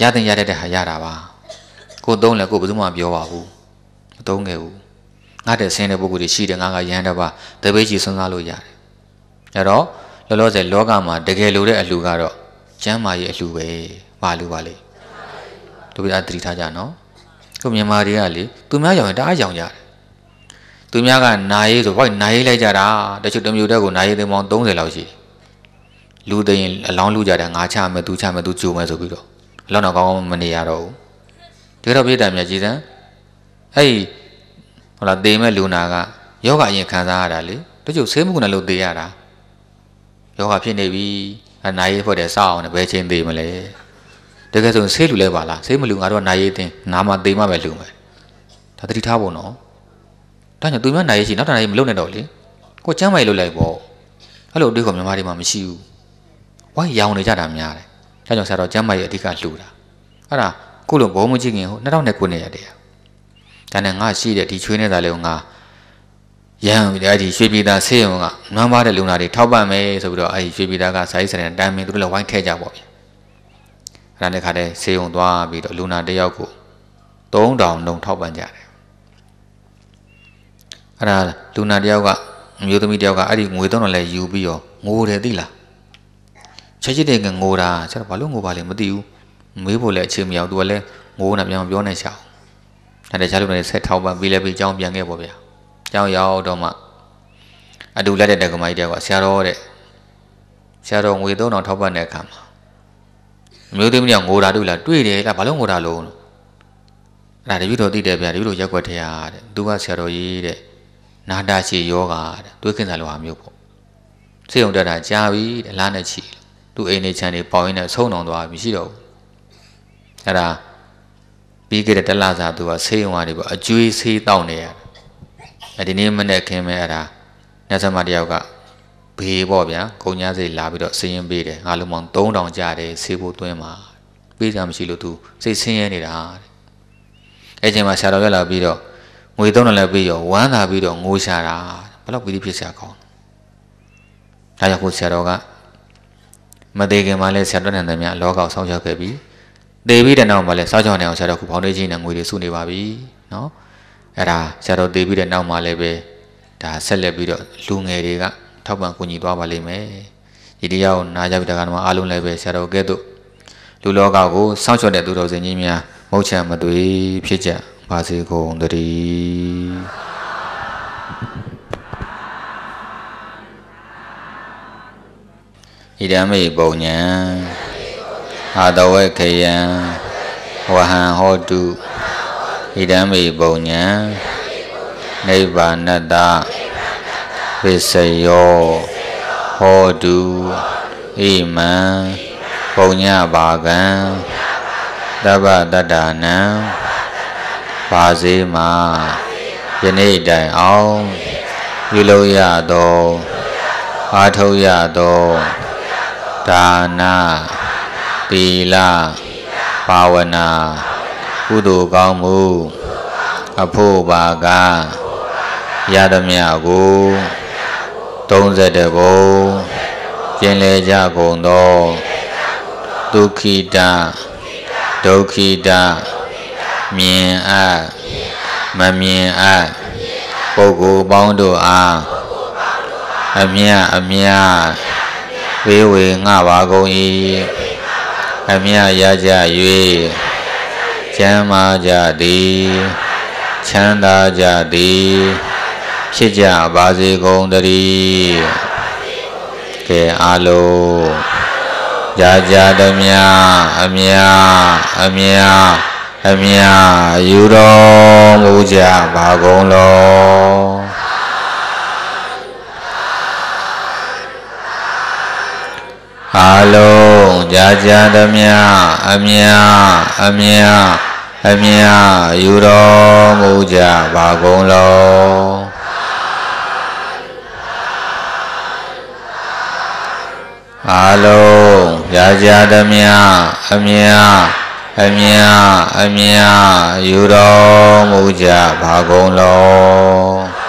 ရတဲ့ရတဲ့ဟာရတာပါကိုသုံးလဲကိုဘယ်သူမှပြောပါဘူးမသုံးခဲ့ဘူးငါတဲ့ဆင်းတဲ့ပုဂ္ဂိုလ်တွေရှိတယ်ငါကရဟန်းတစ်ပါးတပိတ်ကြီးစဉ်းစားလို့ရတယ်အဲ့တော့လောလောဆယ်လောကမှာတကယ်လိုတဲ့အလှကတော့ကျမ်းမာရေးအလှပဲပါလူပါလေတို့ပြအသတိထားကြနော်ခုမြန်မာတွေကလေသူများရောင်ရင်တအားရောင်ကြတယ်သူများကနာရေးဆိုဘာနာရေးလိုက်ကြတာတချို့တမျိုးတက်ကိုနာရေးသိမ်းပေါင်း30လောက်ရှိတယ်လူသိရင်အလောင်းလူကြတယ်ငါချမယ်သူချမယ်သူကြိုမယ်ဆိုပြီးတော့အ လောင်းတော့ကောင်းကောင်းမနေရတော့ဘူးဒီတော့ပြည့်တယ်မြတ်ကြီးစံအဲ့ဒီဟိုလားတေမဲ့လူနာကယောဂအရင်ခံစားရတာလေတချို့ဆေးမှုနဲ့လို့တေရတာယောဂဖြစ်နေပြီအနာရေးဖွဲ့တယ်စအောင်လည်းဘယ်ချင်းသေးမလဲတကယ်ဆိုဆေးလူလဲပါလားဆေးမလူငါတို့ကနာရေးတင်နာမသေးမှပဲလူမယ်ဒါတတိထားဖို့နော်ဒါကြောင့်သူများနာရေးရှိနောက်တနာရေးမလုပ်နဲ့တော့လေကိုကျမ်းမိုင်လုပ်လိုက်ပေါ့အဲ့လိုအတွေ့ခေါ်မြန်မာတွေမှာမရှိဘူးဝိုင်းရောင်နေကြတာများတယ် ဒါကြောင့်ဆရာတော်ကျမ်းမိုင်ရဲ့အဓိကလှူတာအဲ့ဒါခုလိုဘောမကြည့်ခင်ဟို2009ခုနှစ်ရတဲ့ဒါနဲ့ငါရှိတဲ့ဒီချွေးနေတာလေငါရန်ပြီးအဲ့ဒီရွှေပြည်သားဆေးရုံကနွမ်းပါတဲ့လူနာတွေထောက်ပံ့မယ်ဆိုပြီးတော့အဲ့ဒီရွှေပြည်သားကစာရေးစတဲ့တမ်းမင်းသူတို့လည်းဝိုင်းထဲကြပေါ့ဗျအဲ့ဒါနဲ့ခါတဲ့ဆေးရုံသွားပြီးတော့လူနာတယောက်ကို3000လုံးထောက်ပံ့ကြတယ်အဲ့ဒါလူနာတယောက်ကအမျိုးသမီးတယောက်ကအဲ့ဒီငွေ3000လည်းယူပြီးတော့ငိုတယ်သိလား ချက်ချစ်တဲ့ငငိုတာကျတော့ဘာလို့ငိုပါလဲမသိဘူးမေးဖို့လည်းအချိန်မရောက်သူကလည်းငိုးနေပြန်ပြောနေချောင်းအဲ့ဒါချားလို့လည်းဆက်ထောက်ပံ့ပြီးလည်းပြီးအကြောင်းပြန်ခဲ့ပေါ့ဗျာကျောင်းရောက်တော့မှအတူလက်တဲ့တက္ကမကြီးတယောက်ကဆရာတော်တဲ့ဆရာတော်ငွေ3000ထောက်ပံ့တဲ့အခါမှာအမျိုးသမီးကငိုတာတွေ့လားတွေ့တယ်လားဘာလို့ငိုတာလို့အဲ့ဒါတပည့်တော်သိတယ်ဗျာတပည့်တော်ရက်ွက်ထရတဲ့သူကဆရာတော်ကြီးတဲ့နာတာရှိယောဂတဲ့တွေးခင်စားလိုဟာမျိုးပေါ့စေုံတက်တာကြာပြီတဲ့လားနဲ့ချီ သူအိမ်နေချမ်းနေပေါင်းရင်းနဲ့ဆုံးအောင်သွားပြီရှိတော့အဲ့ဒါပြီးခဲ့တဲ့တလစာသူကဆေးရုံကနေပေါ့အကျွေးဆေးတောက်နေရတယ်အဲဒီနေ့မနေ့ခင်းမဲ့အဲ့ဒါညဇမတယောက်ကဘေးပေါ့ဗျာကုန်ညာစိတ်လာပြီးတော့စည်ရင်ပေးတယ်ငါလုံးမောင်3000ကျတယ်ဆေးဖို့သွင်းမှာပေးကြမရှိလို့သူစိတ်ဆင်းရဲနေတာတဲ့အဲ့ချိန်မှာဆရာတော်ရက်လာပြီးတော့ငွေ3000လည်းပြီးရောဝမ်းသာပြီးတော့ငိုရှာတာဘယ်တော့ပြီးဖြစ်ဆရာကောင်းဒါကြောင့်ကိုဆရာတော်က မသေးခင်မှာလဲဆရာတော်နဲ့တည်းများလောကောက်ဆောင်းရောက်ခဲ့ပြီးသေပြီးတဲ့နောက်မှာလဲစောက်ချောင်းနေအောင်ဆရာတော်ခုဖောင်ဒေးရှင်းနဲ့ငွေတွေစုနေပါပြီနော်အဲ့ဒါဆရာတော်သေပြီးတဲ့နောက်မှာလည်းပဲဒါဆက်လက်ပြီးတော့လူငယ်တွေကထောက်ပံ့ကူညီသွားပါလိမ့်မယ်ဒီတရားကိုနားကြပြီးတက္ကနာအားလုံးလည်းပဲဆရာတော်ကဲ့သို့လူလောကကိုစောင့်ရှောက်တဲ့သူတော်စင်ကြီးများမဟုတ်ချံမသွေဖြစ်ကြပါစေကုန်သတည်း ဣဒံမေပုံညာအာတဝေခယံဝဟံဟောတုဣဒံမေပုံညာနိဗ္ဗာနတဝိစယောဟောတုဣမံပုံညာဘာကံတဗ္ဗတတ္တနံပါစေမှာယနေ့တိုင်အောင်ပြုလို့ရသော အားထုတ်ရသော ဒါနာသီလဘာဝနာကုသိုလ်ကောင်းမှုအဖို့ပါကရသမျှကို30ဘုံကျင်လေကြကုန်သောဒုက္ခိတဒုက္ခိတမြင်အပ်မမြင်အပ်ပုဂ္ဂိုလ်ပေါင်းတို့အားအမြတ်အမြ တ်ဝေဝေငှပါကုန်၏အမြတ်ရကြ၍ကျမ်းမာကြသည်ချမ်းသာကြသည်ဖြစ်ကြပါစေကုန်တည်းကဲအားလုံးကြာကြာသမျှအမြအမြအမြယူတော်မူကြပါကုန်လော အားလုံးကြာကြာသမျှအမြအမြအမြယူတော်မူကြပါကုန်လောအားလုံးကြာကြာသမျှအမြအမြအမြယူတော်မူကြပါကုန်လော